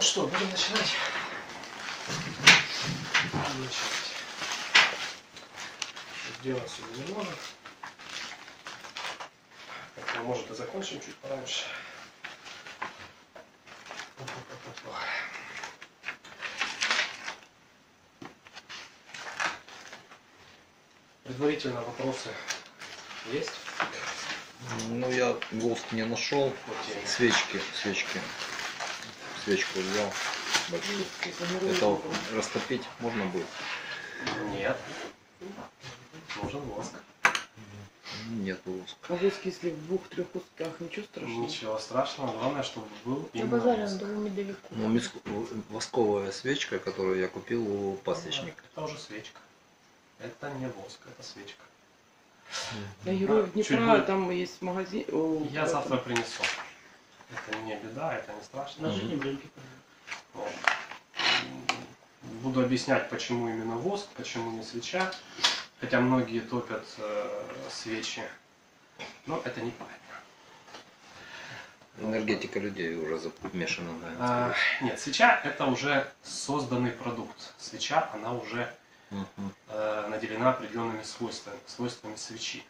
Ну что, будем начинать? Будем начинать. Делать сегодня немного. Как-то, может и закончим чуть пораньше. Предварительно вопросы есть? Ну, я воск не нашел. Свечки, свечки. Свечку взял. Большую. Это растопить можно будет? Нет. Нужен воск. Нет воска. А воск, если в двух-трех кусках, ничего страшного? Ничего страшного, главное, чтобы был На именно базаре воск. надо медовику. Ну, миск- восковая свечка, которую я купил у пасечника. Это уже свечка. Это не воск, это свечка. На Героев Днепра будет. там есть магазин. о, Я завтра принесу. Это не беда, это не страшно. Даже не Вот. М, Буду объяснять, почему именно воск, почему не свеча. Хотя многие топят э, свечи. Но это неправильно. Энергетика людей уже замешана на А, нет, свеча это уже созданный продукт. Свеча, она уже Мгм, э, наделена определенными свойствами, свойствами свечи.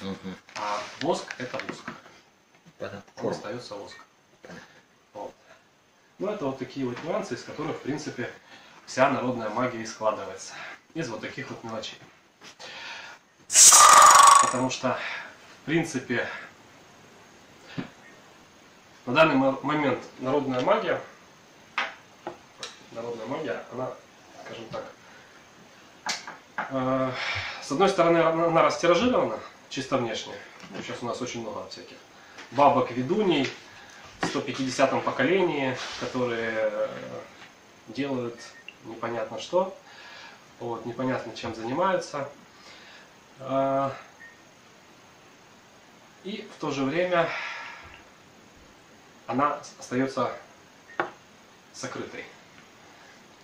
мгм. А воск это воск. Понятно. Он остается воск. Понятно. Вот. Ну, это вот такие вот нюансы, из которых, в принципе, вся народная магия и складывается. Из вот таких вот мелочей. Потому что, в принципе, на данный мо- момент народная магия, народная магия, она, скажем так, э, с одной стороны, она, растиражирована, чисто внешне. Сейчас у нас очень много всяких бабок, ведуней, в 150-м поколении, которые э, делают непонятно что, вот, непонятно чем занимаются. А, И в то же время она остается сокрытой.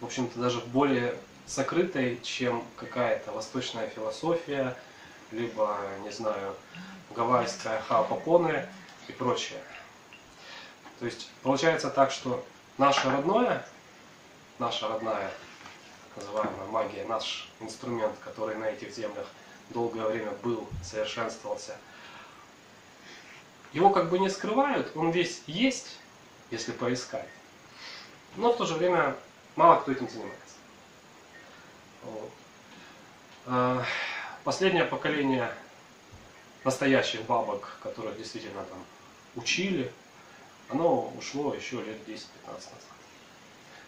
В общем-то, даже более сокрытой, чем какая-то восточная философия, либо, не знаю, гавайская хаопопоне и прочее. То есть получается так, что наше родное, наша родная, так называемая магия, наш инструмент, который на этих землях долгое время был, совершенствовался, его как бы не скрывают, он весь есть, если поискать. Но в то же время мало кто этим занимается. Вот. А, Последнее поколение настоящих бабок, которых действительно там учили, оно ушло еще лет 10-15 назад.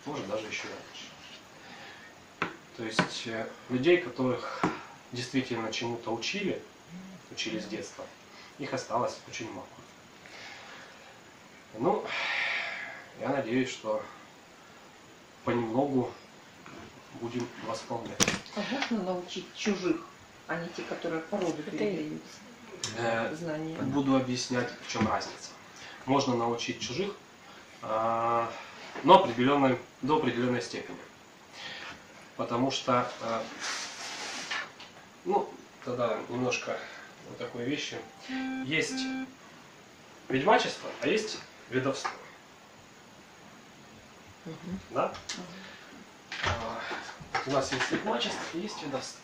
Может даже еще раньше. То есть э, людей, которых действительно чему-то учили, учили с детства, их осталось очень мало. Ну, я надеюсь, что понемногу будем восполнять. А можно научить чужих, а не те, которые по роду передаются Э, знания? Буду объяснять, в чем разница. Можно научить чужих, а, но определенной, до определенной степени. Потому что, а, ну, тогда немножко вот такой вещи. Есть ведьмачество, а есть ведовство. Да? А, вот у нас есть ведьмачество и есть ведовство.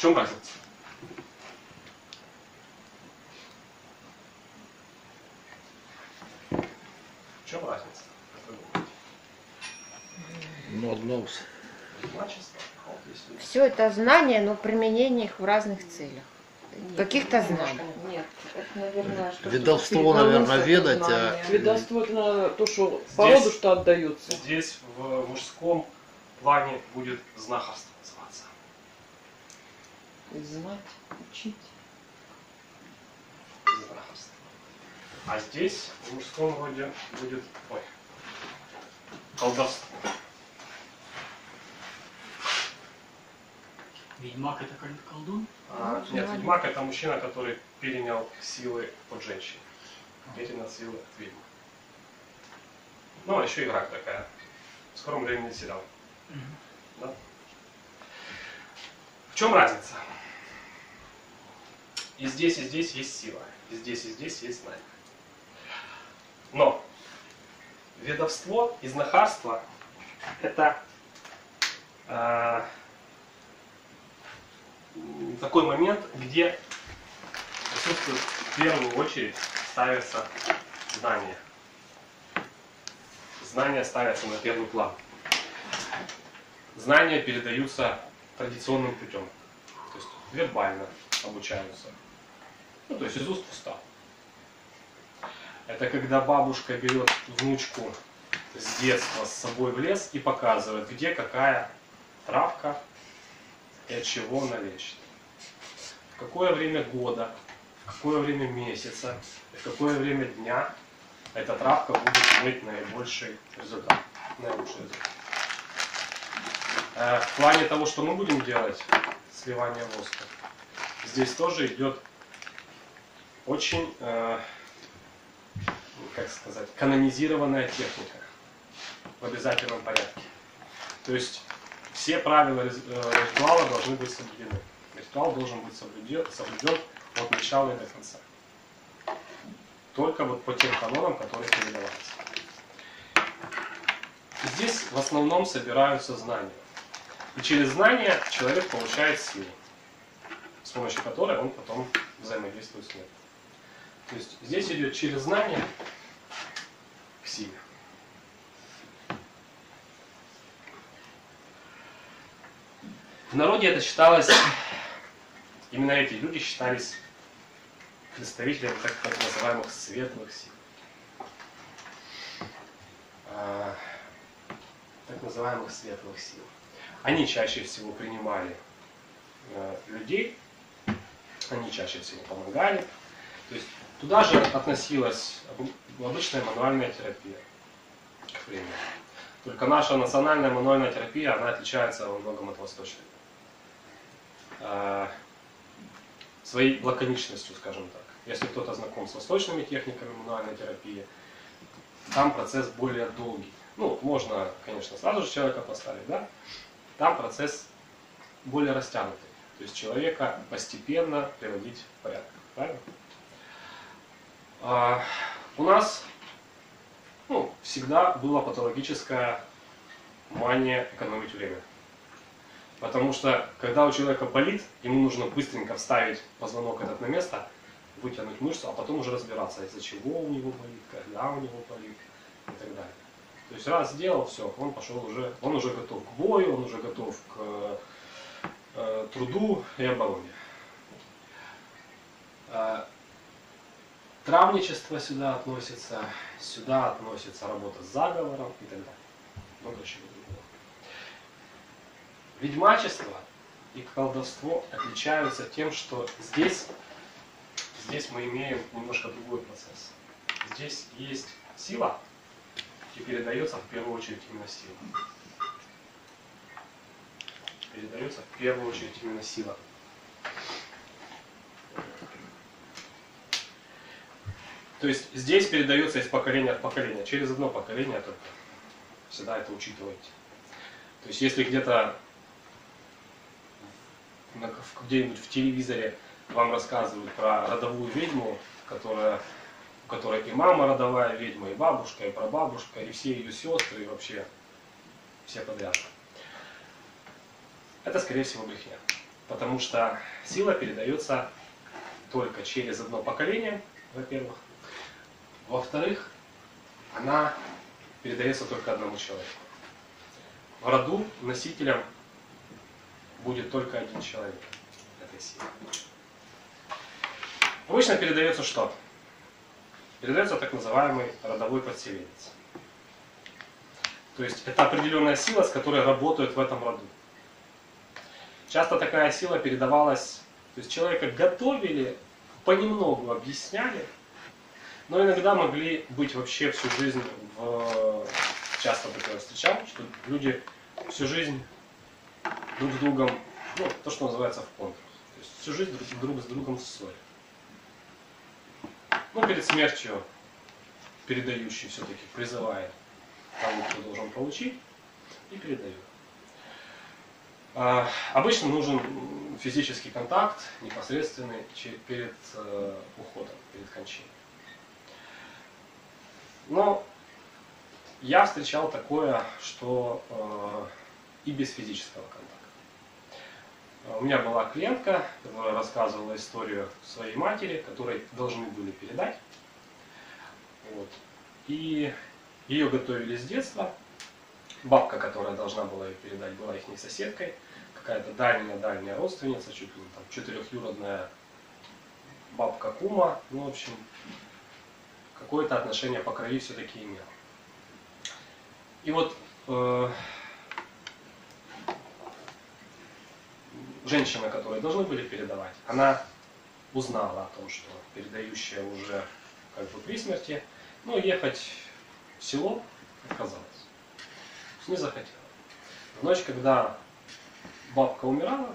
В чем разница? В чем разница? Ну, одно. Все это знания, но применение их в разных целях. Каких-то знаний. Нет, это, наверное, что Ведовство, наверное, ведать, а- Ведовство это то, что по роду что отдается. Здесь в мужском плане будет знахарство. Знать, учить. Знахарство. А здесь в мужском роде будет ой, колдовство. Ведьмак это кол- колдун? А, Ну, нет, ведьмак это мужчина, который перенял силы от женщин. Перенял силы от ведьмы. Ну, а еще игра такая. В скором времени сериал. Мгм. Да? В чем разница? И здесь, и здесь есть сила. И здесь, и здесь есть знание. Но ведовство и знахарство это э, такой момент, где присутствует в первую очередь ставится знание. Знания ставятся на первый план. Знания передаются традиционным путем. То есть вербально обучаются. Ну, то есть из уст в уста. Это когда бабушка берет внучку с детства с собой в лес и показывает, где какая травка и от чего она лечит. В какое время года, в какое время месяца, в какое время дня эта травка будет иметь наибольший результат. Наилучший результат. Э, В плане того, что мы будем делать, сливание воска, здесь тоже идет очень, э, как сказать, канонизированная техника в обязательном порядке. То есть все правила э, ритуала должны быть соблюдены. Ритуал должен быть соблюден, соблюден от начала и до конца. Только вот по тем канонам, которые передавались. Здесь в основном собираются знания. И через знания человек получает силу, с помощью которой он потом взаимодействует с миром. То есть здесь идет через знания к силе. В народе это считалось, именно эти люди считались представителями так, так называемых светлых сил. А, так называемых светлых сил. Они чаще всего принимали э, людей, они чаще всего помогали. То есть туда же относилась обы- обычная мануальная терапия, к примеру. Только наша национальная мануальная терапия, она отличается во многом от восточной. А, Своей лаконичностью, скажем так. Если кто-то знаком с восточными техниками мануальной терапии, там процесс более долгий. Ну, можно, конечно, сразу же человека поставить, да? Там процесс более растянутый. То есть человека постепенно приводить в порядок. Правильно? А, у нас ну, всегда была патологическая мания экономить время. Потому что, когда у человека болит, ему нужно быстренько вставить позвонок этот на место, вытянуть мышцу, а потом уже разбираться, из-за чего у него болит, когда у него болит и так далее. То есть раз сделал, все, он пошел уже, он уже готов к бою, он уже готов к э, труду и обороне. Травничество сюда относится, сюда относится работа с заговором и так далее. Много чего другого. Ведьмачество и колдовство отличаются тем, что здесь, здесь мы имеем немножко другой процесс. Здесь есть сила, и передается в первую очередь именно сила. Передается в первую очередь именно сила. То есть здесь передается из поколения в поколение, через одно поколение только. Всегда это учитывайте. То есть если где-то где-нибудь в телевизоре вам рассказывают про родовую ведьму, которая, у которой и мама родовая ведьма, и бабушка, и прабабушка, и все ее сестры, и вообще все подряд. Это, скорее всего, брехня. Потому что сила передается только через одно поколение, во-первых. Во-вторых, она передается только одному человеку. В роду носителем будет только один человек этой силы. Обычно передается что? Передается так называемый родовой подселенец. То есть это определенная сила, с которой работают в этом роду. Часто такая сила передавалась, то есть человека готовили, понемногу объясняли, но иногда могли быть вообще всю жизнь в... Часто такое встречал, что люди всю жизнь друг с другом, ну, то, что называется в контрах. То есть всю жизнь друг, друг с другом в ссоре. Ну, перед смертью передающий все-таки призывает того, кто должен получить, и передает. А, обычно нужен физический контакт непосредственный перед э, уходом, перед кончиной. Но я встречал такое, что э, и без физического контакта. У меня была клиентка, которая рассказывала историю своей матери, которой должны были передать. Вот. И ее готовили с детства. Бабка, которая должна была ее передать, была их соседкой. Какая-то дальняя-дальняя родственница, чуть ли не там четырехюродная бабка Кума. Ну, в общем, какое-то отношение по крови все-таки имела. И вот э, женщина, которые должны были передавать, она узнала о том, что передающая уже как бы при смерти, но ехать в село отказалась. Не захотела. В ночь, когда бабка умирала,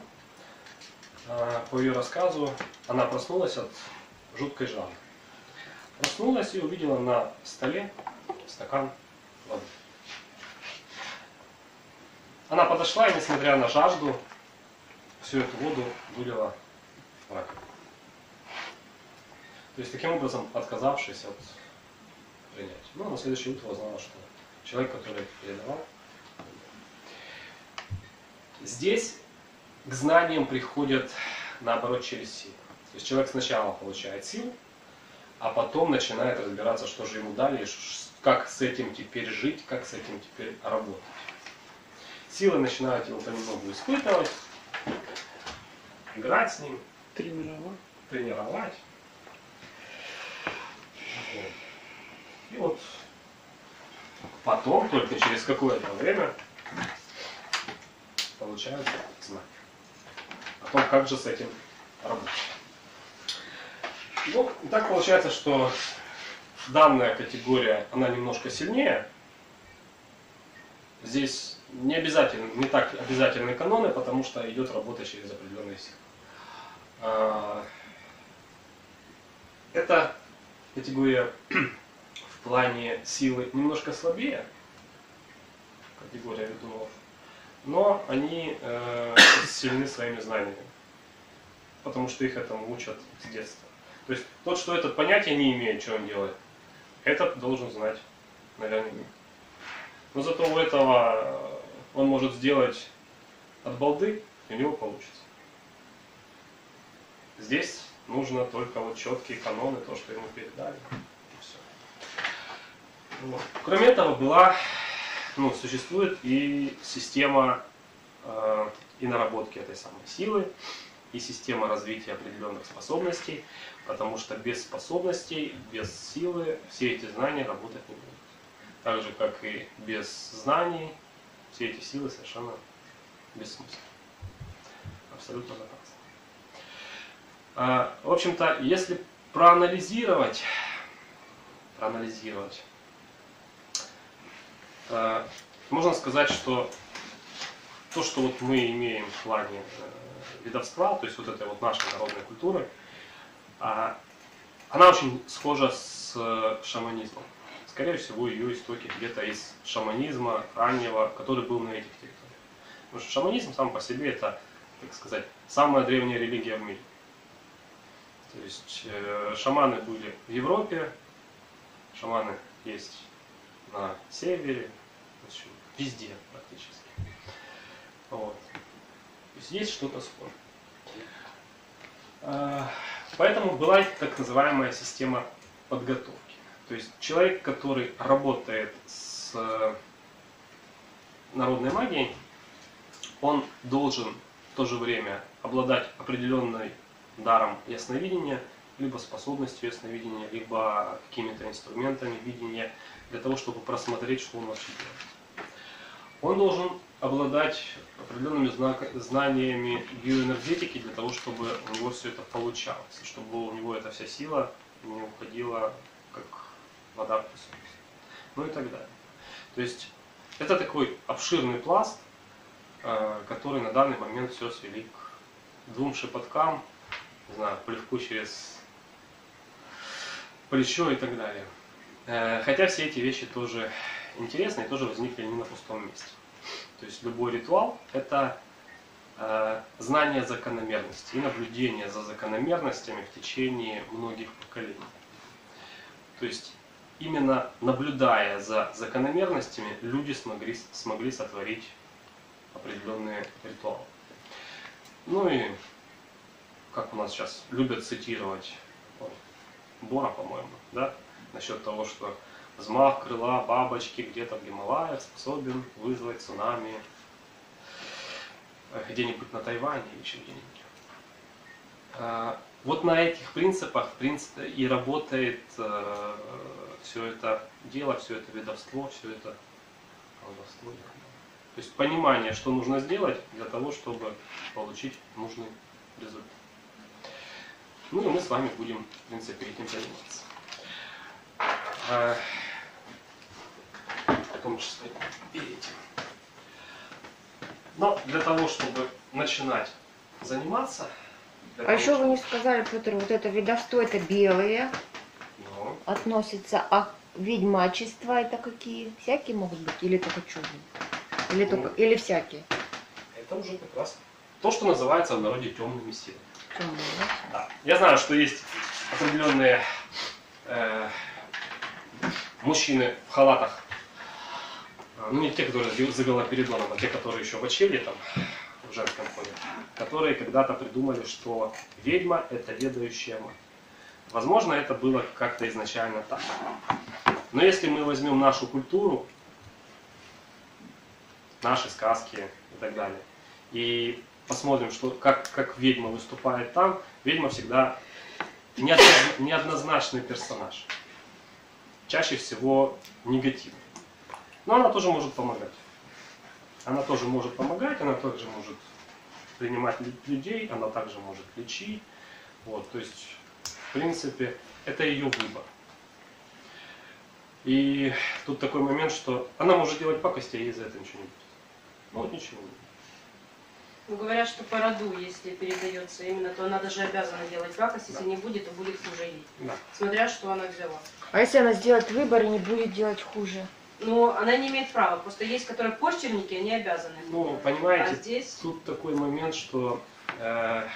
э, по ее рассказу, она проснулась от жуткой жары. Проснулась и увидела на столе стакан воды. Она подошла и, несмотря на жажду, всю эту воду вылила в раковину. То есть, таким образом, отказавшись от принятия. Ну, на следующее утро узнала, что человек, который передавал, Здесь к знаниям приходят, наоборот, через силу. То есть человек сначала получает силу, а потом начинает разбираться, что же ему дали, как с этим теперь жить, как с этим теперь работать. Силы начинают его понемногу испытывать, играть с ним, Тренировать. тренировать. Вот. И вот потом, только через какое-то время, получают знания о том, как же с этим работать. Ну, так получается, что данная категория, она немножко сильнее. Здесь не обязательно, не так обязательны каноны, потому что идет работа через определенные силы. А, Эта категория в плане силы немножко слабее, категория ведунов, но они э, сильны своими знаниями, потому что их этому учат с детства. То есть тот, что этот понятие не имеет, что он делает, этот должен знать наверняка. Но зато у этого э, он может сделать от балды, и у него получится. Здесь нужно только вот четкие каноны, то, что ему передали. И. Вот. Кроме этого, была, ну, существует и система э, и наработки этой самой силы, и система развития определенных способностей, потому что без способностей, без силы все эти знания работать не будут. Так же, как и без знаний, все эти силы совершенно бессмысленны. Абсолютно напрасно. А, В общем-то, если проанализировать, проанализировать, а, можно сказать, что то, что вот мы имеем в плане видовства, то есть вот этой вот нашей народной культуры, а, она очень схожа с э, шаманизмом. Скорее всего, ее истоки где-то из шаманизма раннего, который был на этих территориях. Потому что шаманизм сам по себе это, так сказать, самая древняя религия в мире. То есть э, шаманы были в Европе, шаманы есть на севере, в общем, везде практически. Вот. Есть что-то схожее. А, Поэтому была так называемая система подготовки. То есть человек, который работает с э, народной магией, он должен в то же время обладать определенной даром ясновидения, либо способностью ясновидения, либо какими-то инструментами видения для того, чтобы просмотреть, что он вообще делает. Он должен обладать определенными знаниями биоэнергетики для того, чтобы у него все это получалось, чтобы у него эта вся сила не уходила как вода в песок. Ну и так далее. То есть это такой обширный пласт, э, который на данный момент все свели к двум шепоткам, не знаю, плевку через плечо и так далее. Э, Хотя все эти вещи тоже интересны и тоже возникли не на пустом месте. То есть любой ритуал – это э, знание закономерностей и наблюдение за закономерностями в течение многих поколений. То есть именно наблюдая за закономерностями, люди смогли, смогли сотворить определенные ритуалы. Ну и, как у нас сейчас любят цитировать Бора, по-моему, да, насчет того, что взмах крыла бабочки где-то в Гималаях способен вызвать цунами э, где-нибудь на Тайване или еще где-нибудь. А, Вот на этих принципах в и работает все это дело, все это ведовство, все это колдовство. То есть понимание, что нужно сделать для того, чтобы получить нужный результат. Ну и мы с вами будем, в принципе, этим заниматься. Том числе и этим. Но для того, чтобы начинать заниматься, А того, еще вы чтобы- не сказали, Петр, вот это ведовство, это белые Ну, относится, а ведьмачество это какие? Всякие могут быть или только чужие? Или, только, или всякие? это уже как раз то, что называется в народе темными силами. Темные, да? Я знаю, что есть определенные э, мужчины в халатах, ну не те, которые за- велопередоном, а те, которые еще в очелье там, в женском ходят, которые когда-то придумали, что ведьма – это ведающая мать. Возможно, это было как-то изначально так. Но если мы возьмем нашу культуру, наши сказки и так далее, и посмотрим, что, как, как ведьма выступает там, ведьма всегда неодно- неоднозначный персонаж. Чаще всего негативный. Но она тоже может помогать. Она тоже может помогать, она также может принимать лю- людей, она также может лечить. Вот, то есть, в принципе, это ее выбор. И тут такой момент, что она может делать пакости, а ей за это ничего не будет. Ну вот ничего не будет. Ну, говорят, что по роду, если передается именно, то она даже обязана делать пакость, если Да. не будет, то будет хуже ей. Да. Смотря, что она взяла. А если она сделает выбор и не будет делать хуже? Но она не имеет права. Просто есть, которые почерники, они обязаны. Ну, А понимаете, здесь... Тут такой момент, что э,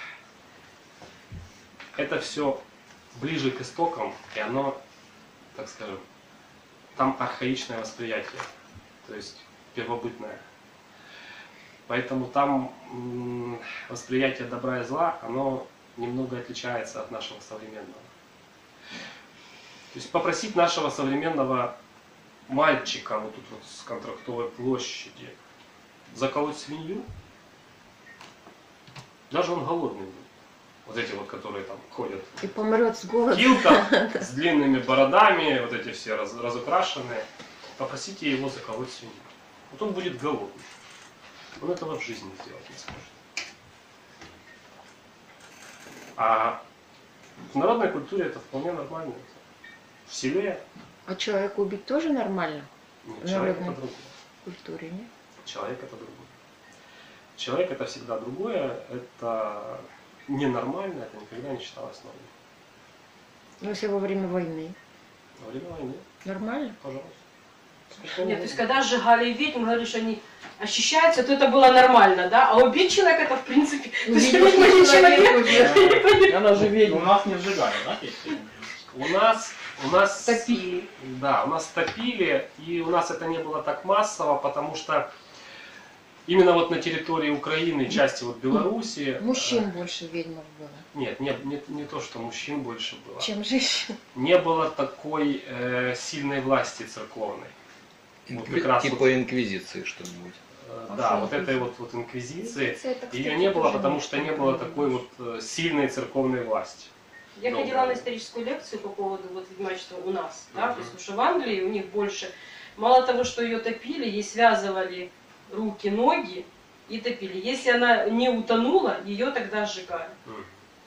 это все ближе к истокам, и оно, так скажем, там архаичное восприятие, то есть первобытное. Поэтому там м, восприятие добра и зла, оно немного отличается от нашего современного. То есть попросить нашего современного мальчика вот тут вот с контрактовой площади заколоть свинью, даже он голодный будет. Вот эти вот, которые там ходят И помрет с голоду. килтом, с длинными бородами, вот эти все раз- разукрашенные. Попросите его заколоть свинью. Вот он будет голодный. Он этого в жизни сделать не сможет. А в народной культуре это вполне нормально. В селе А человека убить тоже нормально нет, В человек это другое. в культуре, нет? Человек это другое. Человек это всегда другое, это ненормально, это никогда не считалось нормой. Ну, если во время войны. Во время войны, Нормально? пожалуйста. Нет, то есть когда сжигали ведьм, говорили, что они ощущаются, то это было нормально, да? А убить человека это в принципе... То есть человек. человека. Она же У ведьма. нас не сжигали, да? У нас, у нас, Топили. да, у нас топили, и у нас это не было так массово, потому что именно вот на территории Украины, части вот Беларуси, Мужчин больше ведьмов было, э, нет, нет, не, не то, что мужчин больше было, чем женщин. не было такой э, сильной власти церковной. Вот как раз Типа вот, инквизиции что-нибудь. э, А да, вот этой инквизиция? вот, вот инквизиции, Это, кстати, ее не было, потому что не было такой вот э, сильной церковной власти. Я Доброе. ходила на историческую лекцию по поводу вот ведьмачества у нас, да, Мгм. то есть потому что в Англии у них больше, мало того, что ее топили, ей связывали руки, ноги и топили. Если она не утонула, ее тогда сжигали.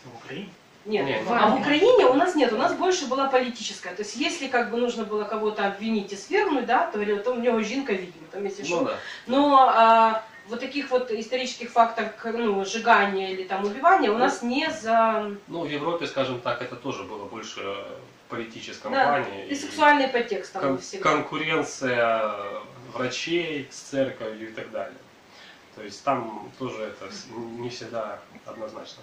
В Украине? Нет, Нет. а в Украине у нас нет, у нас больше была политическая. То есть если как бы нужно было кого-то обвинить и свергнуть, да, то говорили, то у него жинка ведьма, там если Ну что. да. Но а, вот таких вот исторических фактов, ну, сжигания или там убивания у нас не за... Ну, в Европе, скажем так, это тоже было больше в политическом Да, плане. И сексуальный подтекст там кон- всегда. конкуренция врачей с церковью и так далее. То есть там тоже это не всегда однозначно.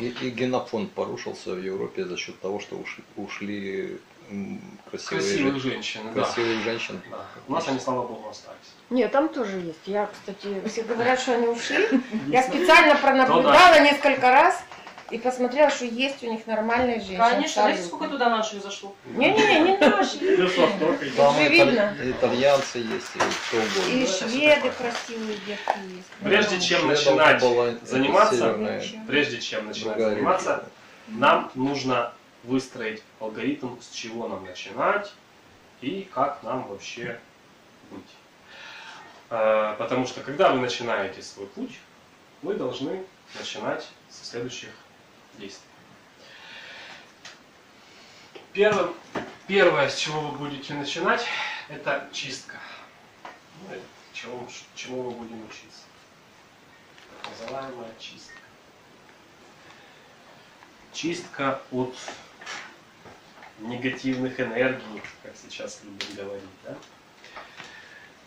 И генофонд порушился в Европе за счет того, что ушли, красивые, Красивые жен- женщины, да. красивых женщин. Да. У нас они, слава богу, остались. Нет, там тоже есть. Я, кстати, все говорят, что они ушли. Я специально пронаблюдала несколько раз и посмотрела, что есть у них нормальные женщины. Конечно, знаете, сколько туда наших зашло? Не-не-не, не наши. Уже видно. итальянцы есть, и кто угодно. И шведы красивые девки есть. Прежде чем начинать заниматься, Прежде чем начинать заниматься, нам нужно выстроить алгоритм, с чего нам начинать и как нам вообще быть. Э, Потому что когда вы начинаете свой путь, вы должны начинать со следующих действий. Первым, первое, с чего вы будете начинать, это чистка. Ну, чему, чему мы будем учиться. Так называемая чистка. Чистка от негативных энергий, как сейчас любим говорить, да?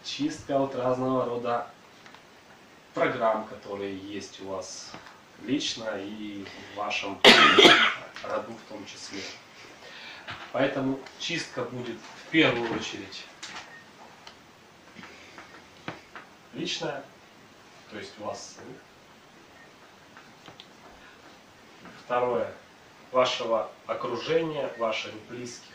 Чистка от разного рода программ, которые есть у вас лично и в вашем роду в том числе. Поэтому чистка будет в первую очередь личная, то есть у вас. Второе. Вашего окружения, ваших близких.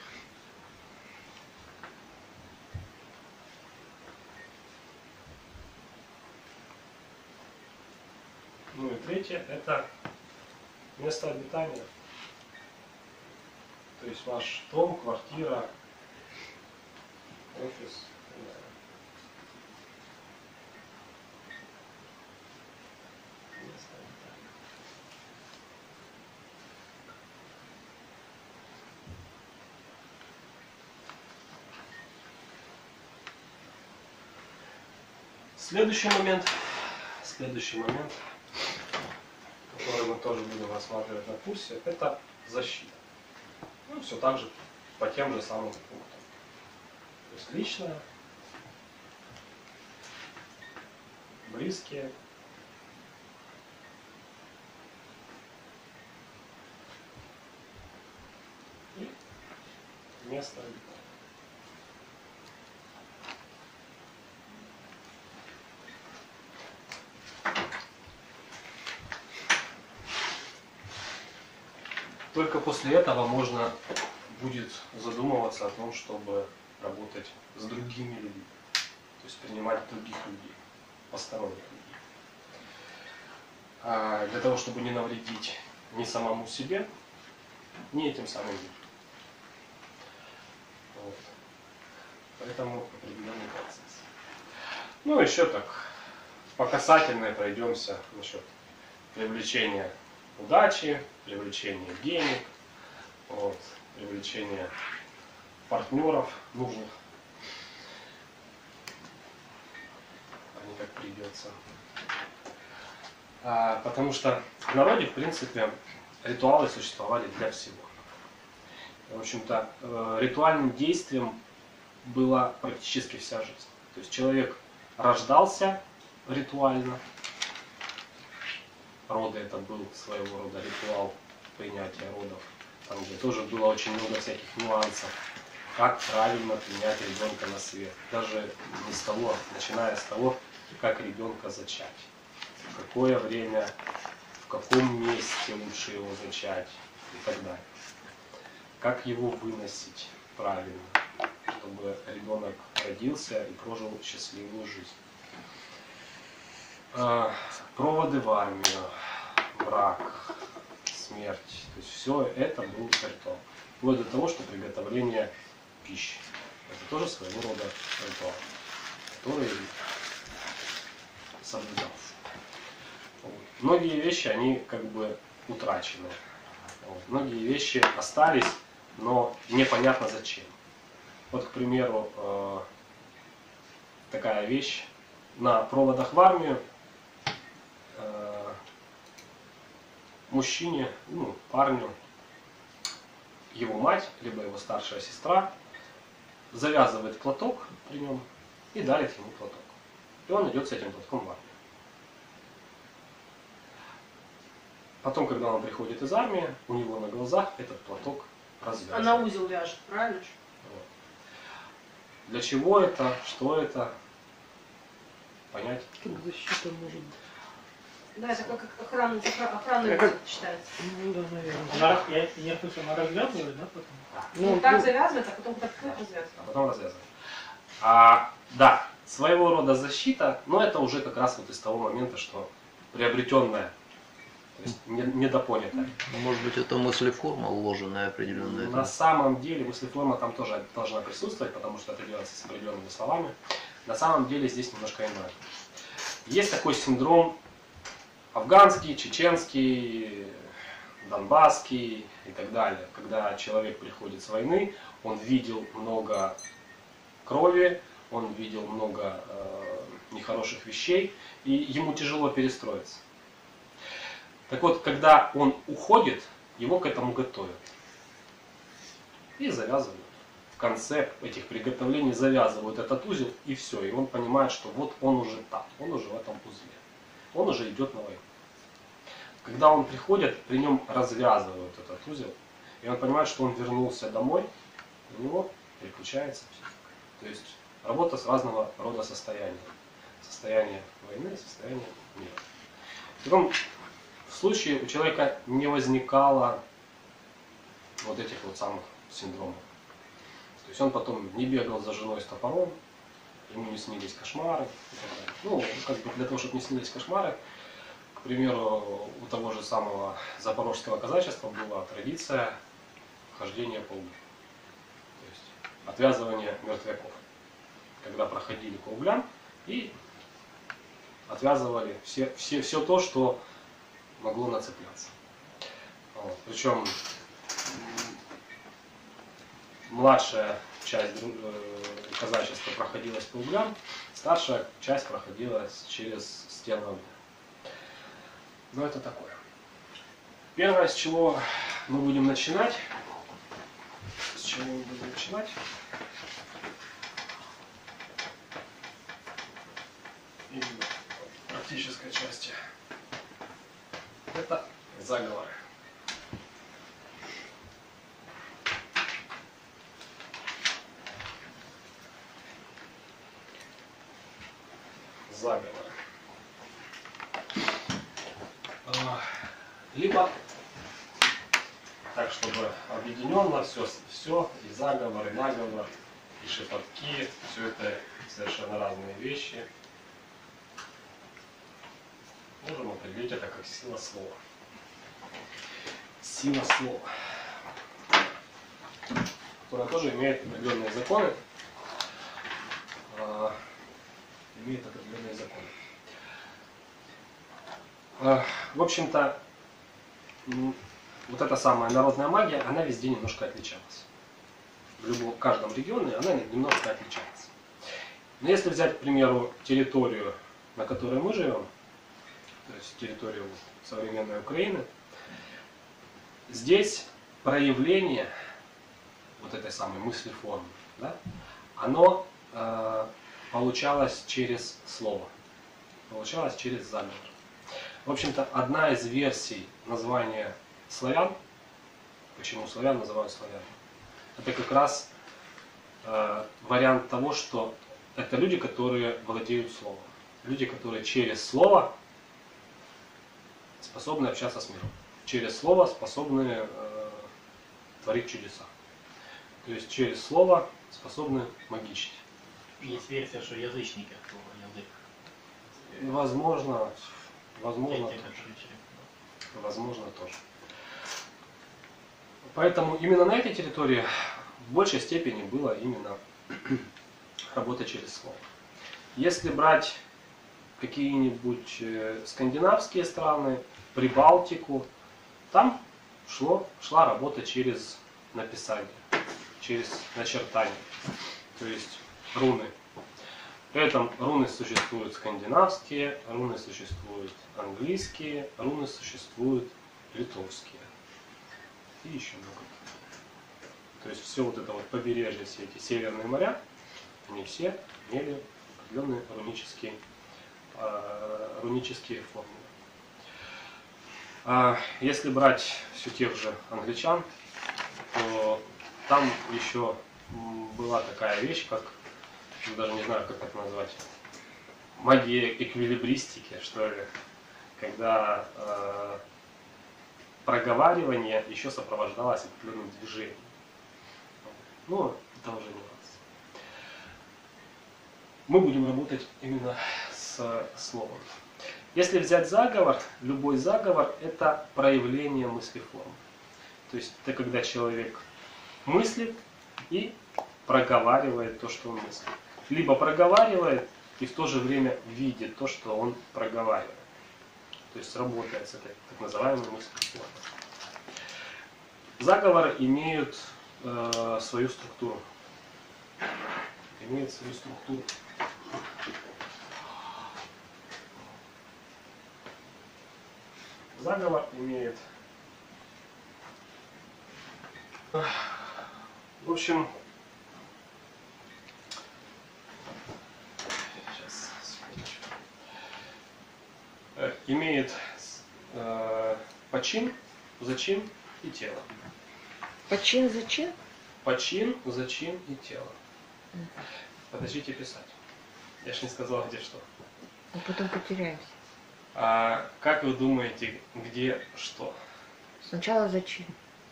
Ну и третье, это место обитания. То есть ваш дом, квартира, офис. и так далее. Место обитания. Следующий момент, следующий момент, который мы тоже будем рассматривать на курсе, это защита. Ну, все так же, по тем же самым пунктам. То есть личное, близкие, и место обитания. Только после этого можно будет задумываться о том, чтобы работать с другими людьми. То есть принимать других людей, посторонних людей. А для того, чтобы не навредить ни самому себе, ни этим самым людям. Вот. Поэтому определенный процесс. Ну, еще так, по касательной пройдемся насчет привлечения удачи, привлечения денег, вот, привлечения партнеров нужных, не как придется. А, потому что в народе, в принципе, ритуалы существовали для всего. В общем-то, э, ритуальным действием была практически вся жизнь. То есть человек рождался ритуально, роды это был своего рода ритуал принятия родов, там где тоже было очень много всяких нюансов, как правильно принять ребенка на свет. Даже не с того, начиная с того, как ребенка зачать, в какое время, в каком месте лучше его зачать и так далее. Как его выносить правильно, чтобы ребенок родился и прожил счастливую жизнь. А, проводы в армию, брак, смерть. То есть все это был ритуал. Вплоть до того, что приготовление пищи. Это тоже своего рода ритуал, который соблюдался. Вот. Многие вещи, они как бы утрачены. Вот. Многие вещи остались, но непонятно зачем. Вот, к примеру, э, такая вещь. На проводах в армию э, мужчине, ну, парню, его мать, либо его старшая сестра завязывает платок при нем и дарит ему платок. И он идет с этим платком в армию. Потом, когда он приходит из армии, у него на глазах этот платок развязывает. Она узел вяжет, правильно? Вот. Для чего это, что это, понять. Как защита может быть. Да, это как охрана, охра- охранный Как- узел считается. Ну да, наверное. Она, я, я слышу, она развязывает, да, потом? Ну, Ну, так ну, завязывает, а потом так развязывает. а потом развязывать. А, да, своего рода защита, но это уже как раз вот из того момента, что приобретенная, то есть не- недопонятая. Ну, Может быть, это мыслеформа вложенная определенная. На самом деле мыслеформа там тоже должна присутствовать, потому что это делается с определенными словами. На самом деле здесь немножко иное. Есть такой синдром афганский, чеченский, донбасский и так далее. Когда человек приходит с войны, он видел много крови, он видел много э, нехороших вещей, и ему тяжело перестроиться. Так вот, когда он уходит, его к этому готовят. И завязывают. В конце этих приготовлений завязывают этот узел, и все. И он понимает, что вот он уже там, он уже в этом узле. Он уже идет на войну. Когда он приходит, при нем развязывают этот узел, и он понимает, что он вернулся домой, у него переключается все. То есть работа с разного рода состояниями. Состояние войны, состояние мира. В таком случае у человека не возникало вот этих вот самых синдромов. То есть он потом не бегал за женой с топором, ему не снились кошмары. Ну, как бы для того, чтобы не снились кошмары, к примеру, у того же самого запорожского казачества была традиция хождения по углю. То есть отвязывание мертвяков. Когда проходили по углям и отвязывали все, все, все то, что могло нацепляться. Вот. Причем младшая часть казачества проходилась по углям, старшая часть проходилась через стену огня. Но это такое. Первое, с чего мы будем начинать, с чего мы будем начинать, именно практической части, это заговоры. Заговора. Либо так, чтобы объединенно все, все, и заговор, и наговор, и шепотки, все это совершенно разные вещи. Можем определить это как сила слова. Сила слова, которая тоже имеет определенные законы. А, имеет определенные В общем-то, вот эта самая народная магия, она везде немножко отличалась. В любом, в каждом регионе она немножко отличалась. Но если взять, к примеру, территорию, на которой мы живем, то есть территорию современной Украины, здесь проявление вот этой самой мысли формы, да, оно э, получалось через слово, получалось через заговор. В общем-то, одна из версий названия славян, почему славян называют славян, это как раз э, вариант того, что это люди, которые владеют словом. Люди, которые через слово способны общаться с миром. Через слово способны э, творить чудеса. То есть через слово способны магичить. Есть версия, что язычники слово язык. Возможно, возможно, тоже. возможно тоже. Поэтому именно на этой территории в большей степени было именно работа через слово. Если брать какие-нибудь э, скандинавские страны, Прибалтику, там шло, шла работа через написание, через начертание, то есть руны. При этом руны существуют скандинавские, руны существуют английские, руны существуют литовские и еще много. То есть все вот это вот побережье, все эти северные моря, они все имели определенные рунические, э, рунические формулы. А если брать все тех же англичан, то там еще была такая вещь, как, даже не знаю, как это назвать, магия эквилибристики, что ли, когда э, проговаривание еще сопровождалось определенным движением. Ну, это уже не раз. Мы будем работать именно с словом. Если взять заговор, любой заговор – это проявление мыслеформы. То есть это когда человек мыслит и проговаривает то, что он мыслит. Либо проговаривает и в то же время видит то, что он проговаривает. То есть работает с этой так называемой мыслеформой. Заговоры имеют э, свою структуру. Имеют свою структуру. Заговор имеет в общем, сейчас, секундочку. Э, имеет э, почин, зачин и тело. Почин зачин? Почин, зачин и тело. Подождите писать. Я же не сказал, где что. Мы потом потеряемся. А как вы думаете, где что? Сначала зачин,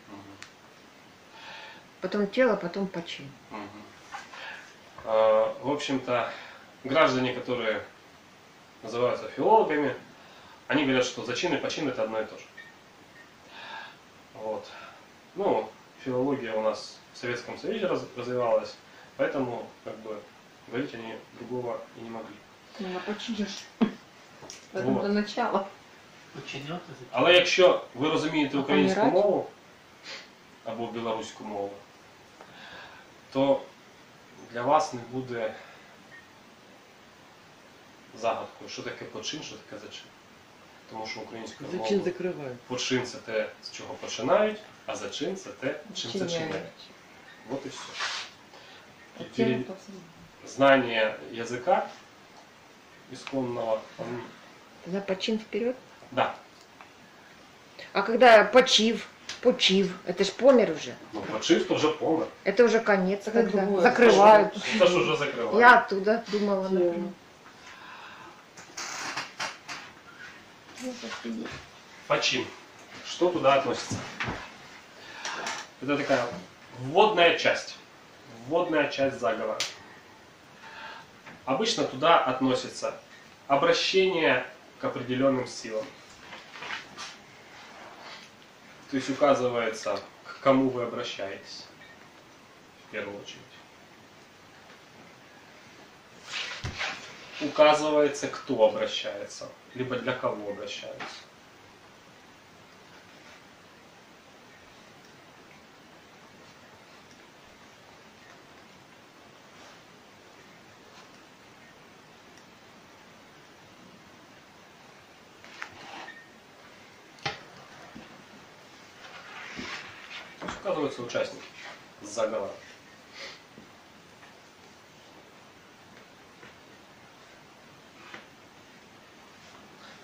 Мгм. потом тело, потом почин. Мгм. А, В общем-то, граждане, которые называются филологами, они говорят, что зачин и почин это одно и то же. Вот. Ну, филология у нас в Советском Союзе раз- развивалась, поэтому как бы говорить они другого и не могли. Ну, починишь. Это Вот. до начала. Подчинен Але якщо ви розумієте А українську помирать? мову або білоруську мову, то для вас не буде загадкою, що таке почин, що таке зачин. Тому що українською Зачин мовою закрывают. почин це те, з чого починають, а зачин це те, чим Зачиняють. зачиняють. Вот і все. А И тело пере- пацаны. Знание языка исконного, он- Тогда почин вперед. да, А когда почив, почив, это ж помер уже. ну почин, то вже помер. Это уже конец, Это когда другое. закрывают. Це ж уже закриває. Я оттуда думала, Тело. Почин. Что туда относится? Это такая вводная часть. Вводная часть заговора. Обычно туда относится обращение к определенным силам. То есть указывается, к кому вы обращаетесь. В первую очередь. Указывается, кто обращается, либо для кого обращаются. Указываются участники заговора.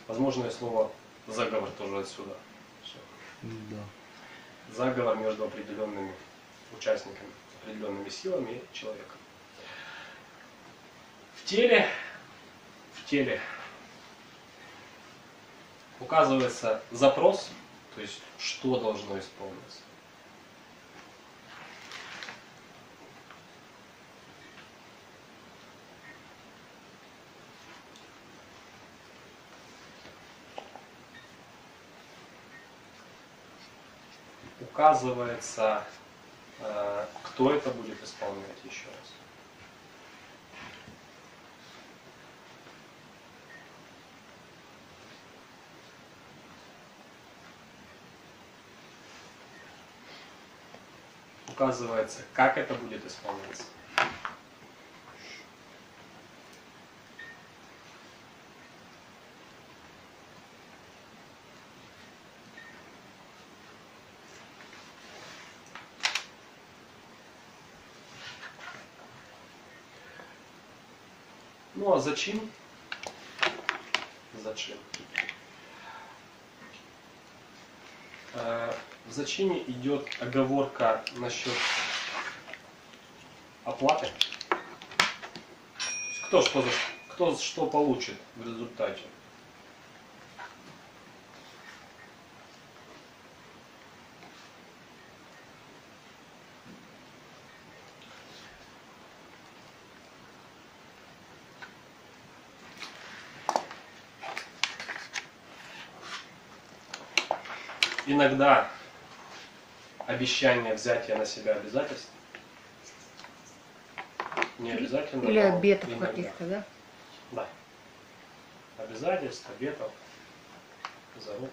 Возможно, и слово заговор тоже отсюда. Да. Заговор между определенными участниками, определенными силами и человеком. В теле, в теле указывается запрос, то есть что должно исполниться. Указывается, э, кто это будет исполнять еще раз. Указывается, как это будет исполняться. Ну а зачем? Зачем? Э, В зачине идет оговорка насчет оплаты. Кто что, кто что получит в результате. Иногда обещание взятия на себя обязательств не обязательно. Или обетов каких-то, да? Да. Обязательств, обетов, зароков.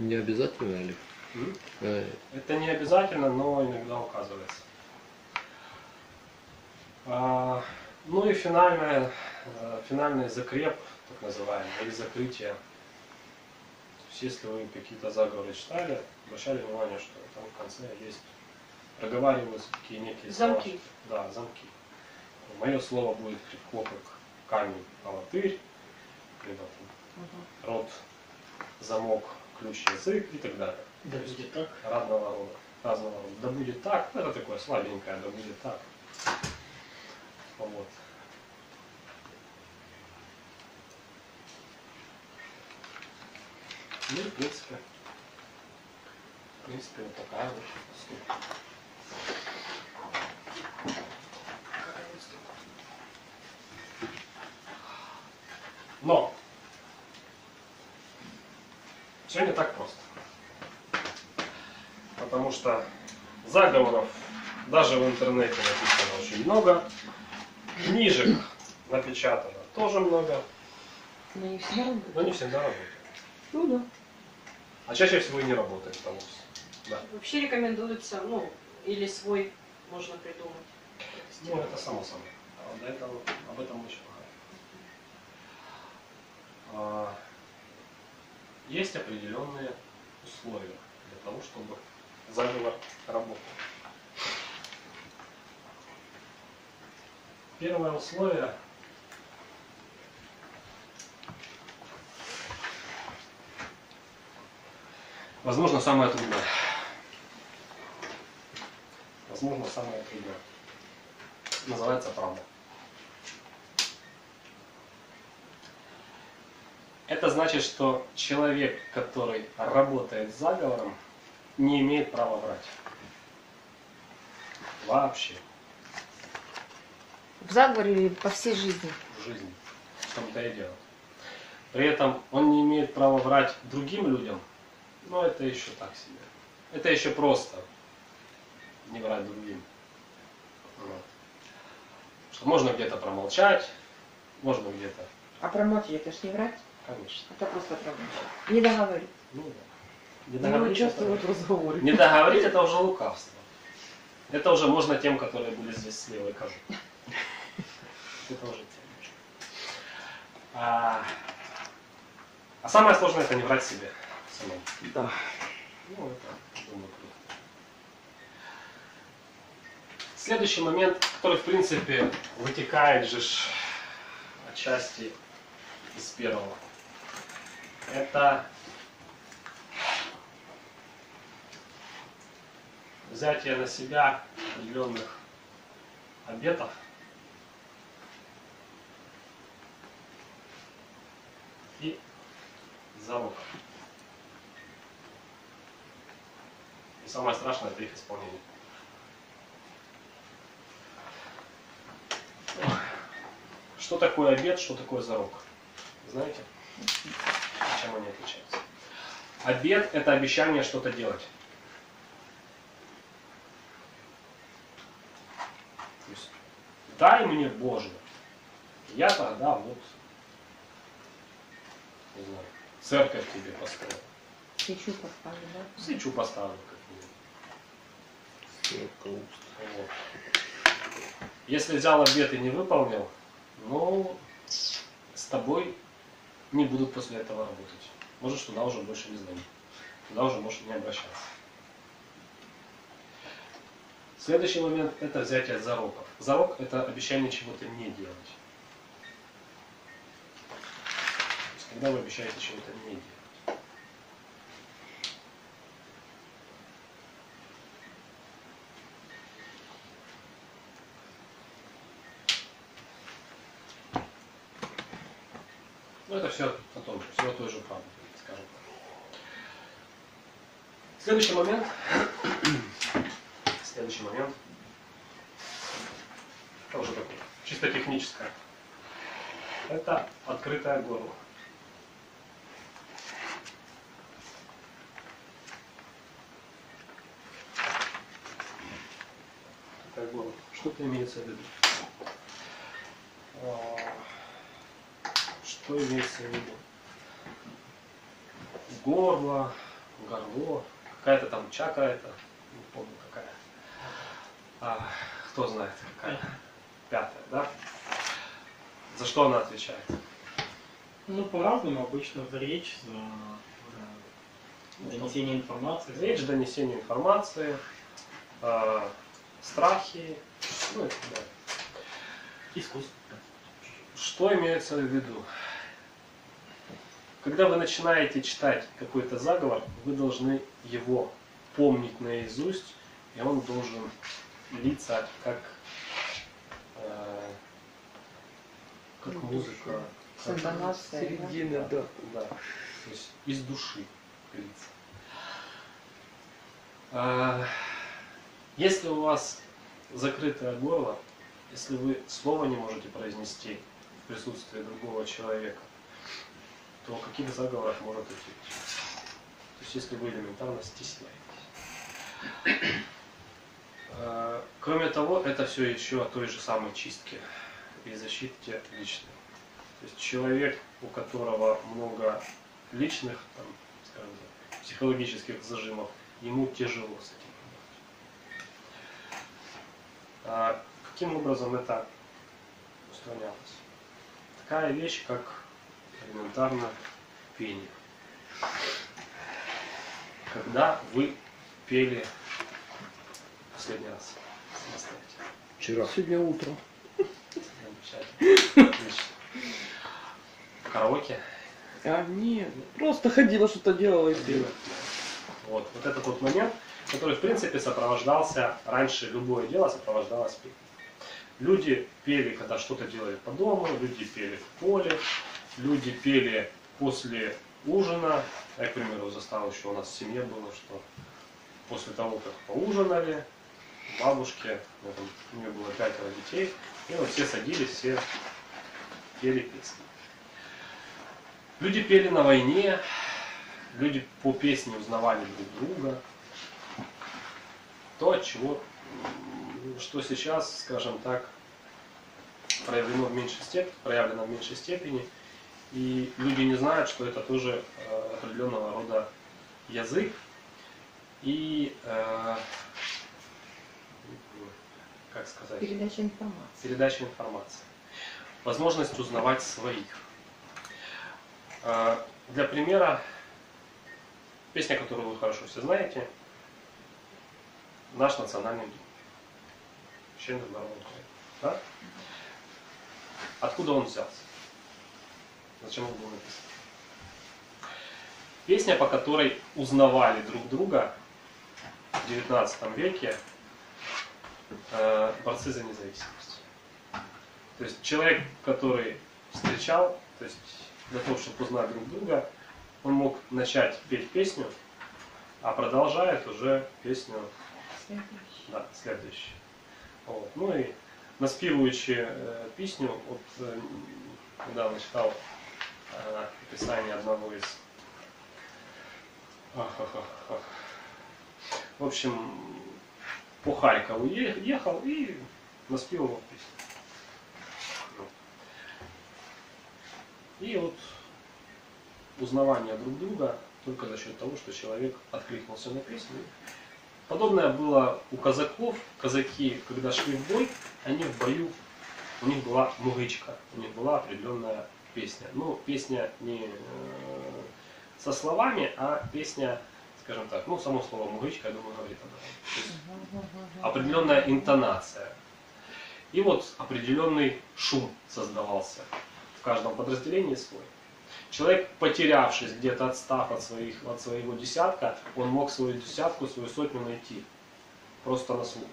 Не обязательно ли? М? Э, Это не обязательно, но иногда указывается. А, ну и финальное, э, финальный закреп, так называемый, или закрытие. То есть, если вы какие-то заговоры читали, обращали внимание, что там в конце есть проговариваются такие некие Замки. слова. Да, замки. Мое слово будет легко как камень, алатырь, либо там, рот, замок, ключ, язык и так далее. Да будет так. разного рода. Разного рода. Да будет так, ну, это такое слабенькое, да будет так. Вот. Ну в принципе, в принципе, вот. Такая вот штука. Но все не так просто. Потому что заговоров даже в интернете написано очень много, книжек напечатано тоже много, Но не всегда работает. но не всегда работает. Ну да. А чаще всего и не работает потому что. Да. Вообще рекомендуется, ну, или свой можно придумать. Ну, это само собой. А до этого, об этом мы еще поговорим. А, Есть определенные условия для того, чтобы заговор работал. Первое условие возможно самое трудное. Возможно самое трудное называется правда. Это значит, что человек, который работает с заговором, не имеет права врать. Вообще В заговоре или по всей жизни? в жизни. В том-то и дело. При этом он не имеет права врать другим людям, но это еще так себе. Это еще просто не врать другим. Вот. Что можно где-то промолчать, можно где-то, А промолчать это ж не врать, конечно. это просто промолчать. Не договорить. Ну, да. Не договорить это- в разговоре. Не договорить это уже лукавство. Это уже можно тем, которые были здесь слева и кажу. А, а самое сложное это не врать себе самому. Да. Ну, это, думаю, круто. Следующий момент, который, в принципе, вытекает же отчасти из первого. Это взятие на себя определенных обетов и залогов. И самое страшное это их исполнение. Что такое обед, что такое зарок? Знаете? Чем они отличаются? Обед это обещание что-то делать. То есть, дай мне Боже, я тогда вот, не знаю, церковь тебе построю. Свечу поставлю, да? Свечу поставлю как-нибудь. Вот. Если взял обед и не выполнил, ну, с тобой не будут после этого работать. Можешь туда уже больше не звонить. Туда уже можешь не обращаться. Следующий момент – это взятие зароков. Зарок – это обещание чего-то не делать. То есть, когда вы обещаете чего-то не делать. Ну, это все о том же, все той же правде, скажем так. Следующий момент. Следующий момент. Это уже такое, чисто техническое. Это открытое горло. Открытое горло. Что-то имеется в виду. А, Что имеется в виду? Горло, горло, какая-то там чакра это, не помню какая. А, кто знает какая? Пятая, да? За что она отвечает? Ну, по-разному, обычно за речь, за э, донесение информации. Речь, донесение информации, а, страхи, ну и так далее. Искусство. Что имеется в виду? Когда вы начинаете читать какой-то заговор, вы должны его помнить наизусть, и он должен литься как, э, как музыка. как-? Середина, да. Да, то есть из души литься. Если у вас закрытое горло, если вы слова не можете произнести в присутствии другого человека, то о каких заговорах может идти? То есть если вы элементарно стесняетесь. А, Кроме того, это все еще о той же самой чистке и защите личной. То есть человек, у которого много личных, там, скажем психологических зажимов, ему тяжело с этим работать. А каким образом это устранялось? Такая вещь, как элементарно пение. Когда вы пели последний раз самостоятельно? Вчера. Сегодня утром. Замечательно. Отлично. Караоке А, нет, просто ходила, что-то делала и пела. Вот, вот это тот момент, который, в принципе, сопровождался, раньше любое дело сопровождалось пением. Люди пели, когда что-то делали по дому, люди пели в поле, люди пели после ужина. Я, к примеру, застал еще у нас в семье было, что после того, как поужинали, бабушке, у нее было пятеро детей, и вот все садились, все пели песни. Люди пели на войне, люди по песне узнавали друг друга. То, чего, что сейчас, скажем так, проявлено в меньшей степени, проявлено в меньшей степени, и люди не знают, что это тоже э, определенного рода язык и э, как сказать Передача информации. передача информации, возможность узнавать своих. Э, Для примера, песня, которую вы хорошо все знаете, наш национальный гимн. Священный хор. Да? Откуда он взялся? Зачем он был написан? Песня, по которой узнавали друг друга в 19 веке э, борцы за независимость. То есть человек, который встречал, то есть для того, чтобы узнать друг друга, он мог начать петь песню, а продолжает уже песню да, следующую. Вот. Ну и наспівуючи е, пісню, от е, недавно е, описание одного из. В общем, по Харькову ехал и наспевал песню. И вот узнавание друг друга только за счет того, что человек откликнулся на песню. Подобное было у казаков. Казаки, когда шли в бой, они в бою, у них была мугычка, у них была определенная песня. Ну, песня не э, со словами, а песня, скажем так, ну, само слово мугычка, я думаю, говорит об этом. Определенная интонация. И вот определенный шум создавался в каждом подразделении свой. Человек, потерявшись где-то отстав от, своих, от своего десятка, он мог свою десятку, свою сотню найти. Просто на слух.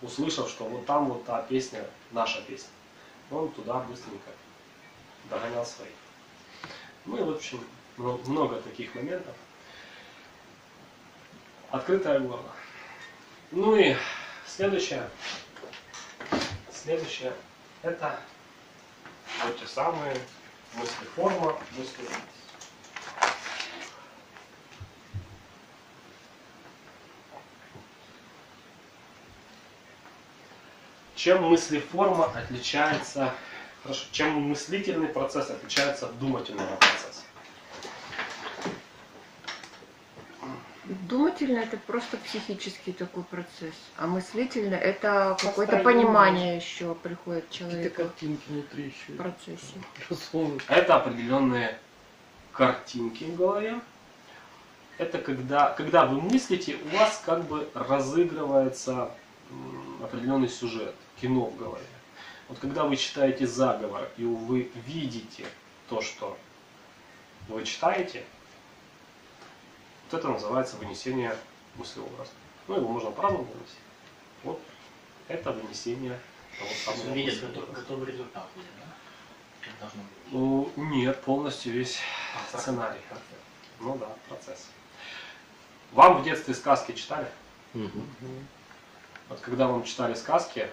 Услышав, что вот там вот та песня, наша песня. Он туда быстренько догонял своих. Ну и в общем, мно- много таких моментов. Открытое горло. Ну и следующее. Следующее. Это вот те самые мысли форма, мысли Чем мыслеформа отличается, хорошо, чем мыслительный процесс отличается от думательного процесса? Думательно это просто психический такой процесс, а мыслительно это какое-то понимание еще приходит человеку картинки внутри еще. в процессе. Рисунок. Это определенные картинки в голове. Это когда, когда вы мыслите, у вас как бы разыгрывается м, определенный сюжет, кино в голове. Вот когда вы читаете заговор, и вы видите то, что вы читаете, вот это называется вынесение мыслеобраза. Ну, его можно по-разному вынести. Вот это вынесение того самого Видят готов- готовый результат, да? Ну, нет, полностью весь сценарий. Ну да, процесс. Вам в детстве сказки читали? Мгм. Вот когда вам читали сказки,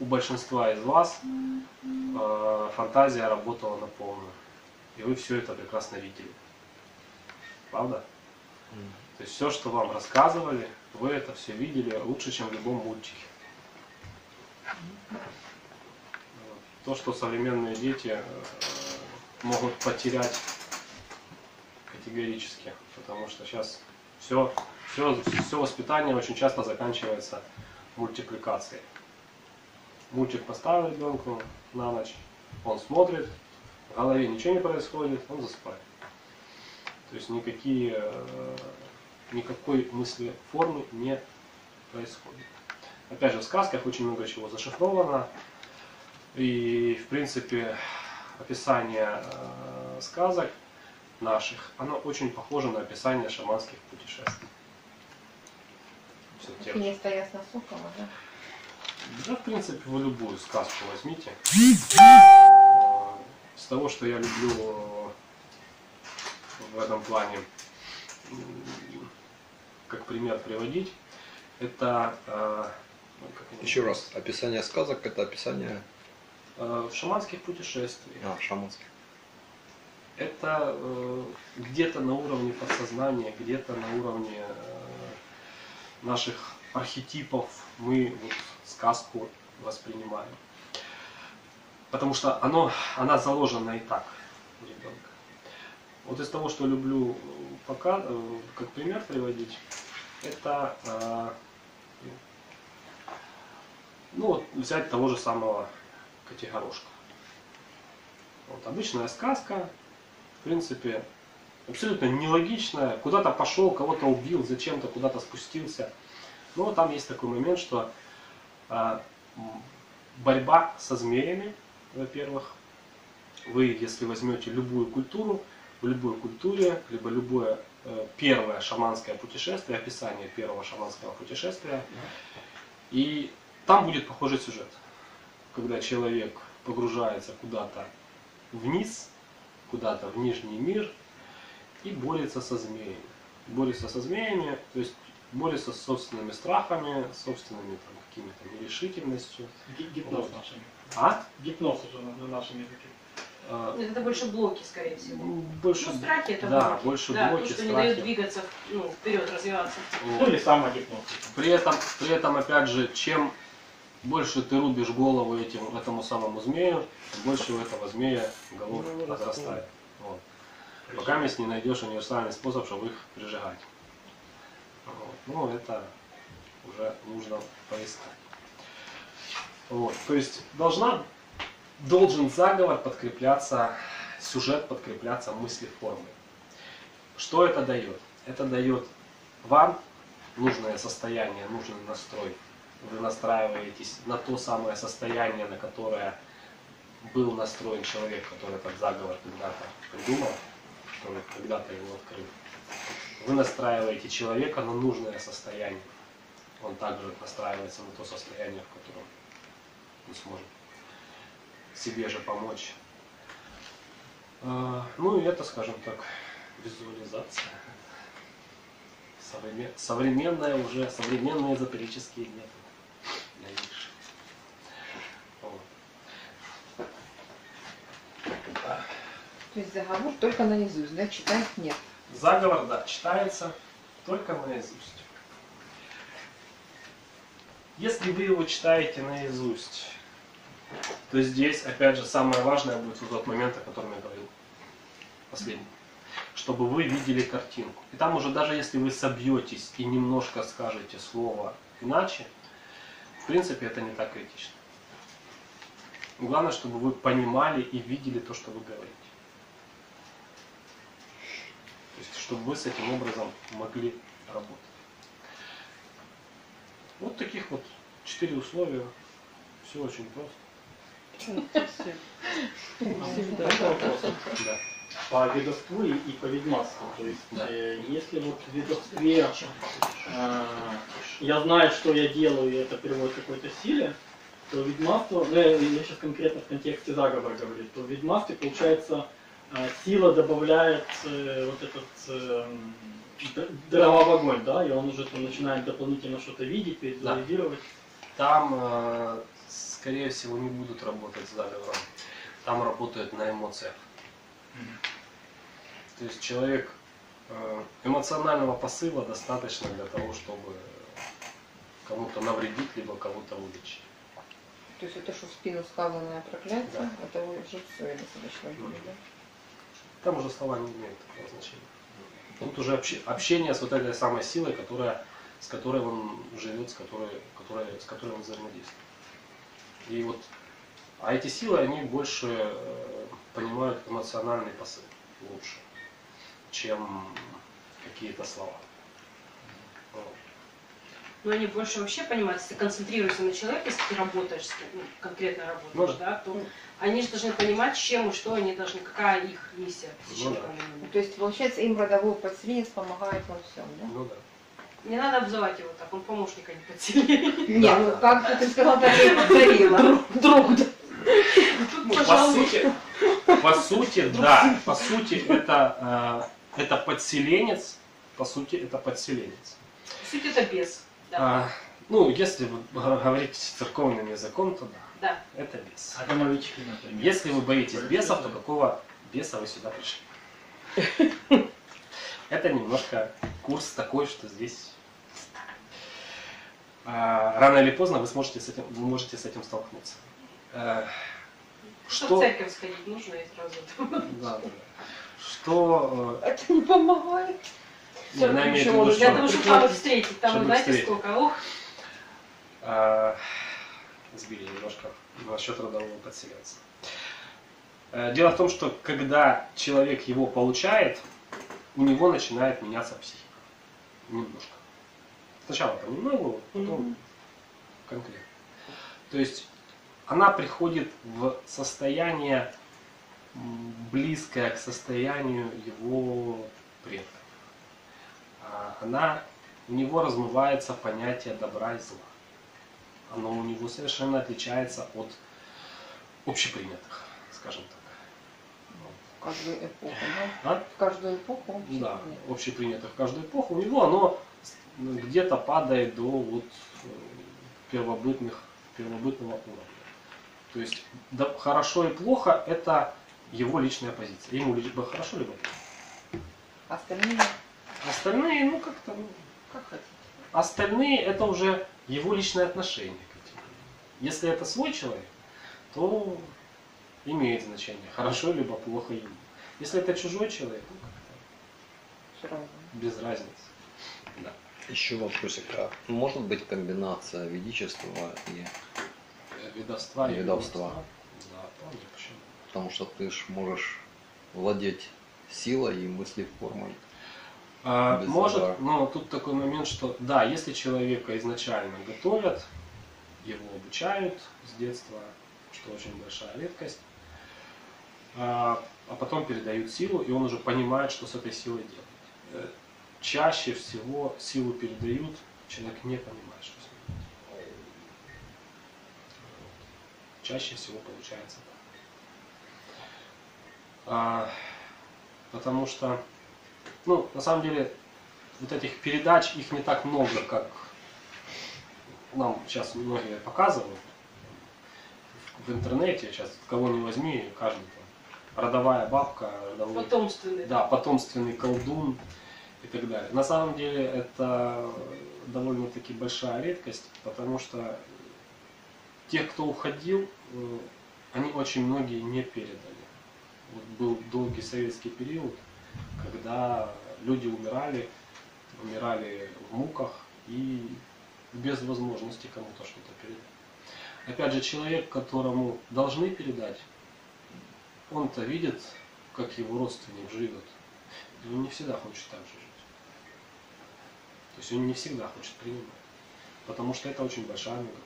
у большинства из вас э, фантазия работала на полную. И вы все это прекрасно видели. Правда? То есть все, что вам рассказывали, вы это все видели лучше, чем в любом мультике. То, что современные дети э, могут потерять категорически, потому что сейчас все, все, все воспитание очень часто заканчивается мультипликацией. Мультик поставил ребенку на ночь, он смотрит, в голове ничего не происходит, он засыпает. То есть никакие, э, никакой мысли формы не происходит. Опять же, в сказках очень много чего зашифровано. И, в принципе, описание э, сказок наших, оно очень похоже на описание шаманских путешествий. Всё тех же. Место ясно Сокола, да? Да, в принципе, вы любую сказку возьмите. Э, С того, что я люблю в этом плане, как пример приводить, это э, Еще раз, описание сказок это описание э, шаманских путешествий. а, шаманских. Это э, где-то на уровне подсознания, где-то на уровне наших архетипов мы вот сказку воспринимаем. Потому что оно, она заложена и так у ребенка. Вот из того, что люблю э, пока, э, как пример приводить, это э, ну, взять того же самого Котигорошка. Вот, обычная сказка, в принципе, абсолютно нелогичная. Куда-то пошел, кого-то убил, зачем-то куда-то спустился. Но там есть такой момент, что борьба со змеями, во-первых, вы, если возьмете любую культуру, в любой культуре, либо любое э, первое шаманское путешествие, описание первого шаманского путешествия, и там будет похожий сюжет, когда человек погружается куда-то вниз, куда-то в нижний мир и борется со змеями. Борется со змеями, то есть борется с собственными страхами, собственными там, какими-то нерешительностью. Ги- Гипноз нашими. А? Гипноз уже на, на нашем языке. Э, Это больше блоки, скорее всего. Больше, Ну, страхи это да, блоки. больше да, блоки, то, что не страхи. дает двигаться ну, вперед, развиваться. Вот. Ну или самогипноз. При этом, при этом, опять же, чем больше ты рубишь голову этим, этому самому змею, тем больше у этого змея голов Ну, подрастает. Вот. Пока если не найдешь универсальный способ, чтобы их прижигать. Вот. Ну, это уже нужно поискать. Вот. То есть должна, должен заговор подкрепляться, сюжет подкрепляться мыслеформой. Что это дает? Это дает вам нужное состояние, нужный настрой. Вы настраиваетесь на то самое состояние, на которое был настроен человек, который этот заговор когда-то придумал, который когда-то его открыл. Вы настраиваете человека на нужное состояние. Он также настраивается на то состояние, в котором он сможет себе же помочь. А, Ну и это, скажем так, визуализация. Современ- Современная уже, современные эзотерические методы. Новейшие. Вот. То есть заговор только наизусть, да? Читать нет. Заговор, да, читается только наизусть. Если вы его читаете наизусть, то здесь, опять же, самое важное будет вот тот момент, о котором я говорил. Последний. Чтобы вы видели картинку. И там уже даже если вы собьетесь и немножко скажете слово иначе, в принципе, это не так критично. Главное, чтобы вы понимали и видели то, что вы говорите. То есть, чтобы вы с этим образом могли работать. Вот таких вот четыре условия. Все очень просто. Да. По ведовству и, и по ведьмаству. То есть, Да. э, если вот в ведовстве э, я знаю, что я делаю, и это приводит к какой-то силе, то ведьмаство, ну я, я сейчас конкретно в контексте заговора говорю, то в ведьмастве, получается, э, сила добавляет э, вот этот э, дрова в огонь, да, и он уже там начинает дополнительно что-то видеть, визуализировать. Там, э, скорее всего, не будут работать с заговором. Там работают на эмоциях. То есть человек э, эмоционального посыла достаточно для того, чтобы кому-то навредить, либо кого-то вылечить. То есть это что в спину сказанное проклятие, Да. это уже все достаточно будет, да? Там уже слова не имеют такого значения. Тут уже обще- общение с вот этой самой силой, которая, с которой он живет, с которой, которой, с которой он взаимодействует. И вот, а эти силы, они больше э, понимают эмоциональный посыл лучше, чем какие-то слова. Вот. Но они больше вообще понимают, если ты концентрируешься на человеке, если ты работаешь, с ним, ну, конкретно работаешь, Ну да. то они же должны понимать, чем и что они должны, какая их миссия Ну да. То есть, получается, им родовой подсвинец помогает во всем, да? Ну да. Не надо обзывать его так, он помощника не подселил. Не, ну как ты сказал, так я повторила. Друг, да. Ну, по сути, по сути, да, по сути, это, э, это подселенец, по сути, это подселенец. По сути, это бес. Да. А, ну, если вы говорите церковным языком, то да, Да. это бес. А домовички, например. Если вы боитесь бесов, то какого беса вы сюда пришли? Это немножко курс такой, что здесь а, рано или поздно вы сможете с этим, вы можете с этим столкнуться. Э, Что в Что, церковь сходить нужно и сразу. да, да, что э, Это не помогает. не, она имеет в Почему? виду, Для что того, чтобы их встретить, там, знаете, встретить. сколько? Ох, А, сбили немножко насчет родового подселенца. Э, Дело в том, что когда человек его получает, у него начинает меняться психика. Немножко. Сначала понемногу, потом конкретно. То есть она приходит в состояние близкое к состоянию его предков. А Она, у него размывается понятие добра и зла оно у него совершенно отличается от общепринятых, скажем так. В каждую эпоху, А? да? В каждую эпоху Да, нет. общепринятых в каждую эпоху. У него оно где-то падает до вот э, первобытных, первобытного уровня. То есть да, хорошо и плохо это его личная позиция. Ему либо хорошо, либо плохо. Остальные Остальные, ну как-то, ну, как хотите. Остальные это уже его личное отношение к этим. Если это свой человек, то имеет значение, хорошо либо плохо ему. Если это чужой человек, ну как-то без разницы. Да. Еще вопросик. А может быть комбинация ведичества и... Э, Ведовства и Ведовства. Да, вполне, почему? Потому что ты ж можешь владеть силой и мыслеформой. А, может, забора. но тут такой момент, что да, если человека изначально готовят, его обучают с детства, что очень большая редкость, а, а потом передают силу, и он уже понимает, что с этой силой делать. Э, Чаще всего силу передают, человек не понимает, что с ней делать. Чаще всего получается так. А, потому что, ну, на самом деле, вот этих передач, их не так много, как нам сейчас многие показывают в интернете. Сейчас кого не возьми, каждый родовая бабка, родовой, Потомственный. да, потомственный колдун и так далее. На самом деле это довольно-таки большая редкость, потому что тех, кто уходил, э, они очень многие не передали. Вот был долгий советский период, когда люди умирали, умирали в муках и без возможности кому-то что-то передать. Опять же, человек, которому должны передать, он-то видит, как его родственник живет. И он не всегда хочет так же жить. То есть он не всегда хочет принимать. Потому что это очень большая нагрузка.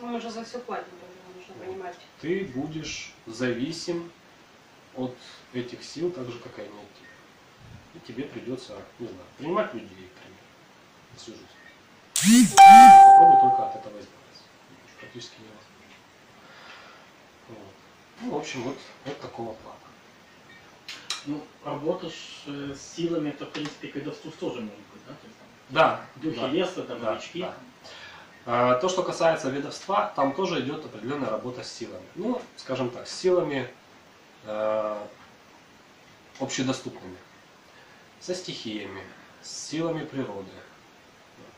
Ну, Мы уже за все поэтому нужно понимать. Ты будешь зависим от этих сил, так же, как и они от тебя. И тебе придется, не знаю, принимать людей, к примеру, на всю жизнь. Попробуй только от этого избавиться. Практически невозможно. Вот. Ну, в общем, вот, вот такого плана. Ну, работа с, э, с силами, это, в принципе, колдовству тоже может быть, да? То есть, там, Да, духи да. леса, там, Да, новички. да. А, То, что касается ведовства, там тоже идет определенная работа с силами. Ну, скажем так, с силами э, общедоступными, со стихиями, с силами природы.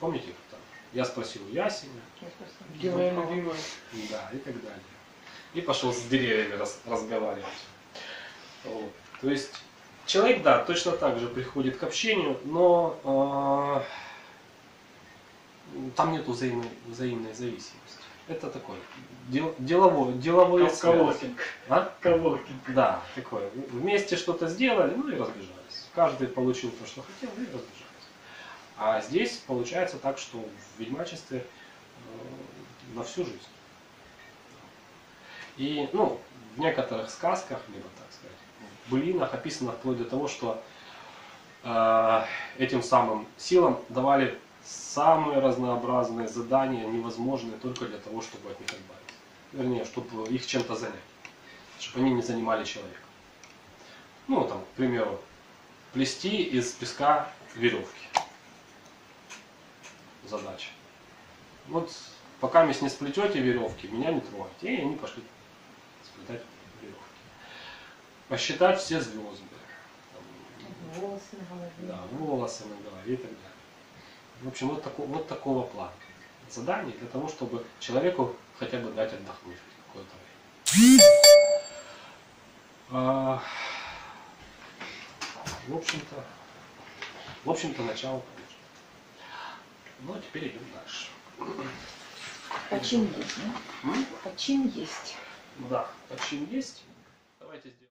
Помните, там, я спросил Ясеня, моя любимая? да, и так далее. И пошел с деревьями раз- разговаривать. Вот. То есть человек, да, точно так же приходит к общению, но э, там нет взаимной, взаимной зависимости. Это такой дел, деловой, деловой Ков- Коворкинг. А? Коворкинг. Да, такое. Вместе что-то сделали, ну и разбежались. Каждый получил то, что хотел, и разбежались. А здесь получается так, что в ведьмачестве э, на всю жизнь. И, ну, в некоторых сказках, либо, так сказать, в былинах описано вплоть до того, что э, этим самым силам давали самые разнообразные задания, невозможные только для того, чтобы от них избавиться. Вернее, чтобы их чем-то занять. Чтобы они не занимали человека. Ну, там, к примеру, плести из песка веревки. Задача. Вот пока вы не сплетете веревки, меня не трогайте. И они пошли сплетать веревки. Посчитать все звезды. Там, Волосы на голове. да, волосы на голове и так далее. В общем, вот, тако- вот такого плана. Задание для того, чтобы человеку хотя бы дать отдохнуть какое-то время. А, в общем-то, в общем-то, начало. Ну, а теперь идем дальше. Почин есть, да? Почин есть. Да, почин есть. Давайте сделаем.